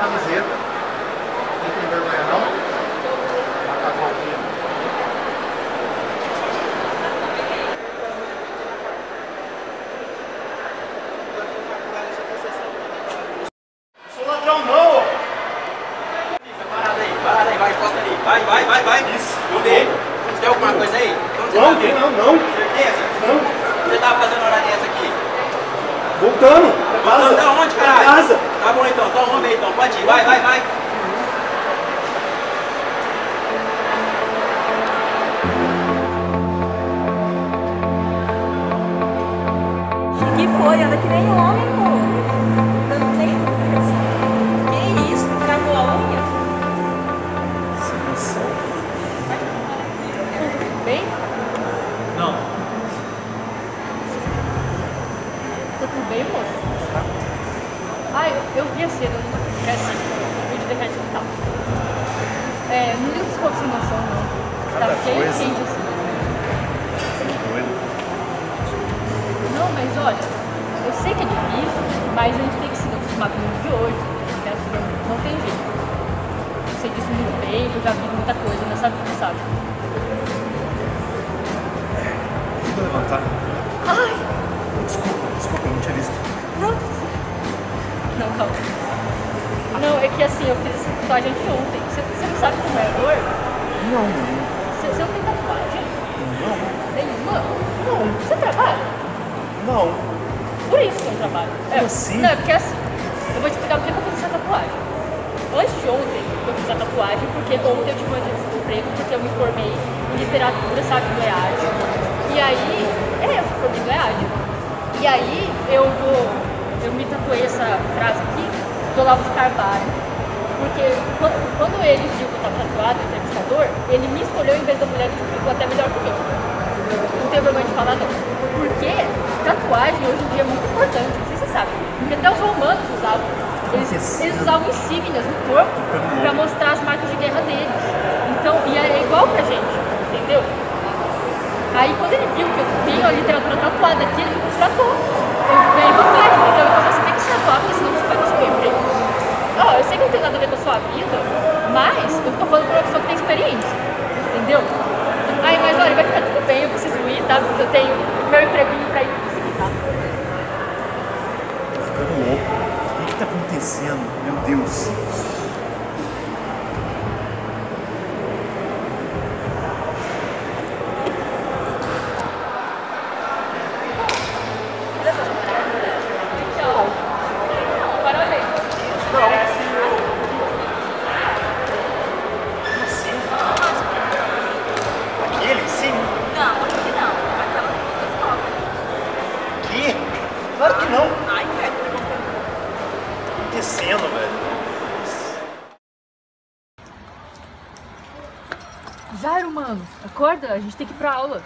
camiseta. Não tem vergonha não. Matar pouquinho. Sou ladrão não! Parada aí, parada aí, vai, encosta ali. Vai, vai, vai, vai. Isso. Onde ele? Você tem alguma coisa aí? Não, tem não, não. Certeza? Não. Você tava fazendo hora dessa aqui? Voltando. Voltando, não. Bem? Não. Tá tudo bem, moço? Ah, eu, eu vi a cena, não é assim. Eu de deixar de hospital. É, não sem noção, não. Cada tá cheio coisa. de gente assim. Doido. Não, mas olha, eu sei que é difícil, mas a gente tem que se acostumar com o mundo de hoje. Assim, não tem jeito. Eu sei disso muito bem, eu já vi muita coisa nessa vida, sabe? Não, calma. Não, é que assim, eu fiz essa tatuagem de ontem. Você, você não sabe como é a dor? Não. Você, você não tem tatuagem? Não. Nenhuma? Não. Você trabalha? Não. Por isso que eu trabalho. Como assim? Não, é porque assim, eu vou te explicar por que eu fiz essa tatuagem. Antes de ontem, eu fiz a tatuagem porque ontem eu tive uma entrevista de emprego, porque eu me formei em literatura, sabe, do EAD. E aí, é, eu me formei no EAD. E aí eu vou, eu me tatuei essa frase aqui do Olavo de Carvalho. Porque quando, quando ele viu que eu estava tatuado, o entrevistador, ele me escolheu em vez da mulher que ficou até melhor que eu. Não tenho vergonha de falar não. Porque tatuagem hoje em dia é muito importante, não sei se você sabe. Porque até os romanos usavam. Eles, eles usavam insígnias no corpo para mostrar as marcas de guerra deles. Então, e é igual pra gente, entendeu? Aí quando ele viu que eu tenho a literatura tatuada aqui, ele me contratou. Eu sua vida, mas eu tô falando pra uma pessoa que tem experiência, entendeu? Ai, mas olha, vai ficar tudo bem, eu preciso ir, tá? Porque eu tenho meu empreguinho pra ir conseguir, tá? Tô ficando louco. O que que tá acontecendo? Meu Deus. Tchau. Parabéns. Não. Como assim? Aquele? Sim. Não, aqui não. Aquela duas novas. Que? Claro que não. Ai, credo, que você Tá acontecendo, velho. Jairo, mano, acorda, a gente tem que ir pra aula.